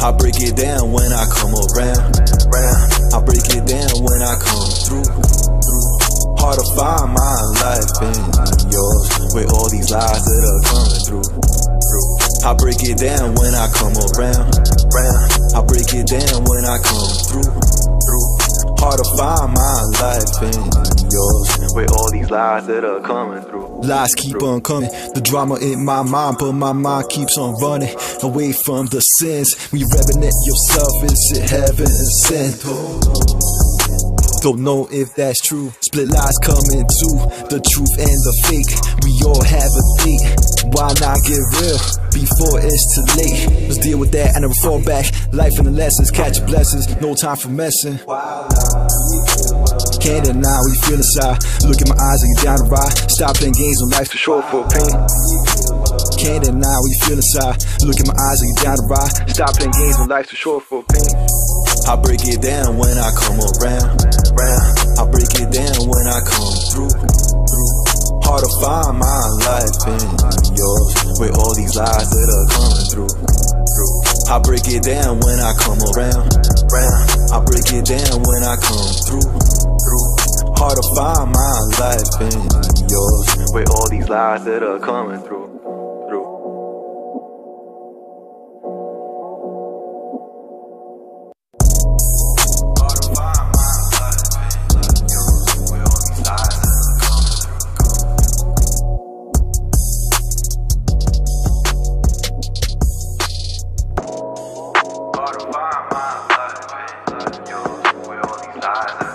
I break it down when I come around. I break it down when I come through. Hard to find my life in yours with all these lies that are coming through. I break it down when I come around. I break it down when I come through. Hard to find my life in with all these lies that are coming through. Lies keep on coming, the drama in my mind, but my mind keeps on running away from the sins. When you revenant yourself, is it heaven and sin? Don't know if that's true. Split lies coming to the truth and the fake. We all have a date. Why not get real before it's too late? Let's deal with that and never fall back. Life and the lessons, catch blessings. No time for messing. Can't deny we feel inside. Look in my eyes and you down to ride. Stop playing games when life's too short for pain. Can't deny we feel inside. Look in my eyes and you down to ride. Stop playing games when life's too short for pain. I break it down when I come around. round. I break it down when I come through. through. Hard to find my life in yours with all these lies that are coming through. through. I break it down when I come around. round. I break it down when I come through. Hard to find my life in yours with all these lies that are coming through. to find my life yours with all these lies